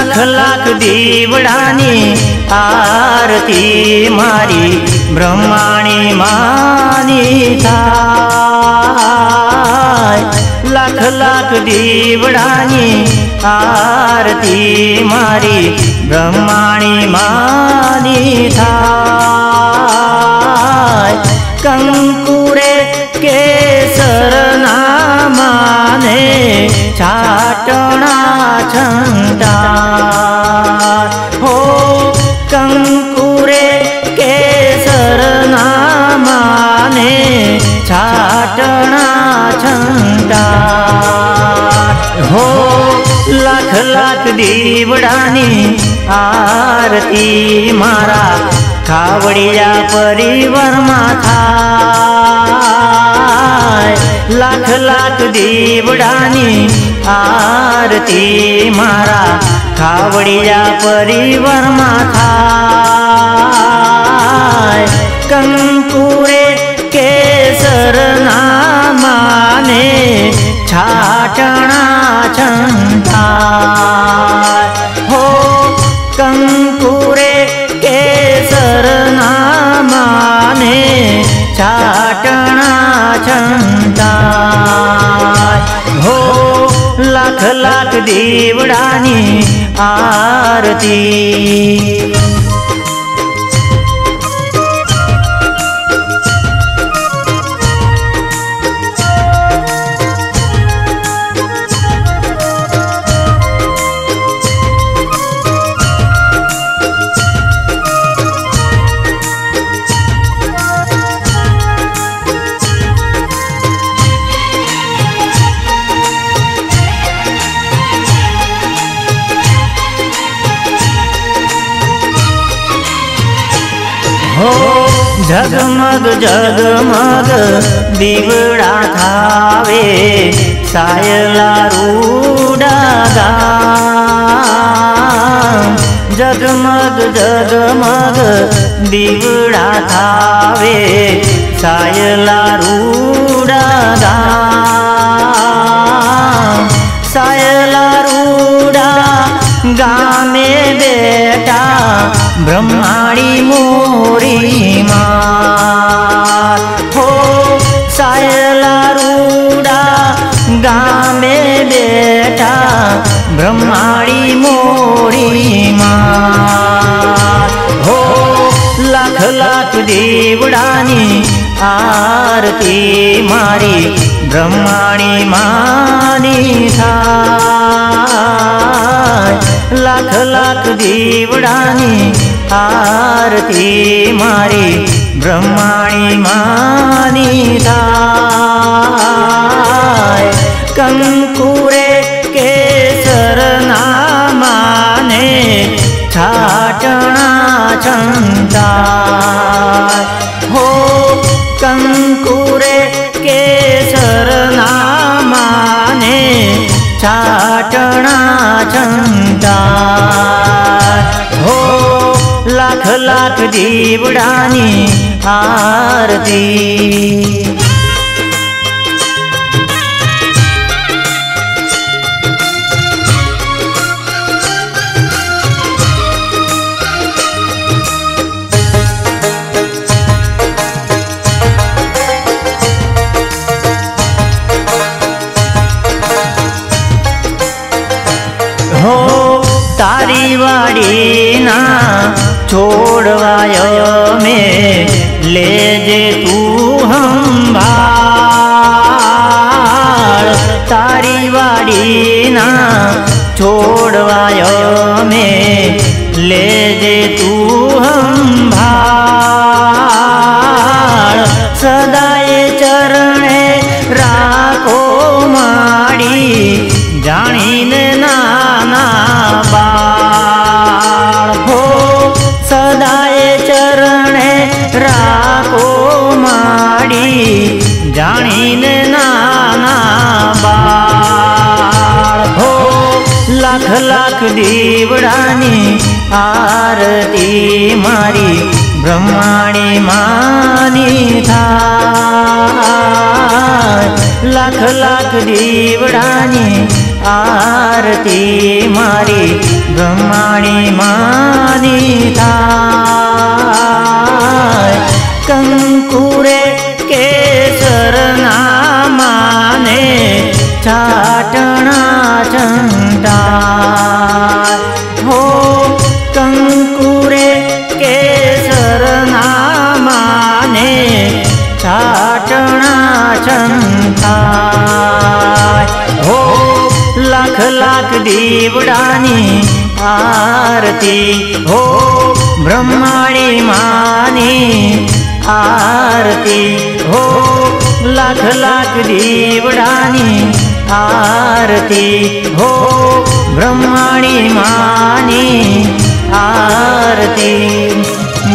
લાખ લાખ દીવડાની આરતી મારી બ્રહ્માણી માની થાય લાખ લાખ દીવડાની આરતી મારી બ્રહ્માણી માની થાય કંકુરે કેસર નામાને છાટણા हो कंकुरे के सरना माने छाटना छंटा। हो लख लख दीवडानी आरती मारा खावड़िया परिवर माथा। लख लाख दीवडानी आरती मारा ખાવડિયા પરિવારમાં થાય કંકુરે કેસર નામાને છાટણા છંતા હો કંકુરે કેસર નામાને છાટણા છંતા હો લાખ લાખ દીવડાની आरती। હો, ઝગમગ ઝગમગ દીવડા થાવે સાયલા રૂડા ગામ જગમગ જગમગ દીવડા થાવે સાયલા રૂડા ગામ સાયલા ગામે બેટા બ્રહ્માણી મોરી માં હો, સાયલા રૂડા, ગામે બેટા બ્રહ્માણી મોરી માં હો, લાખ લાખ દેવડાની આરતી મારી બ્રહ્માણી માની થાય લાખ લાખ દીવડાની આરતી મારી બ્રહ્માણી માની થાય કંકુરે કેસર નામાને છાટણા છંતા હો કંકુરે छाटणा चंदा. हो लाख लाख जीवडानी आरती. વાડીના છોડવાય મે. લેજે તું સંભાળ તારી વાડીના છોડવાય મે. લેજે તું સંભાળ લાખ લાખ દીવડાની આરતી મારી બ્રહ્માણી માની થાય લાખ લાખ દીવડાની આરતી મારી બ્રહ્માણી માની થાય કંકુરે કેસર નામાને ચાટણા ચાટણા ચંતા હો લાખ લાખ દીવડાની આરતી હો બ્રહ્માણી માની આરતી હો લાખ લાખ દીવડાની આરતી હો બ્રહ્માણી માની આરતી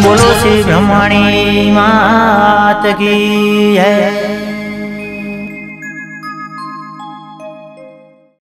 બોલો શ્રી બ્રહ્માણી માત કી જય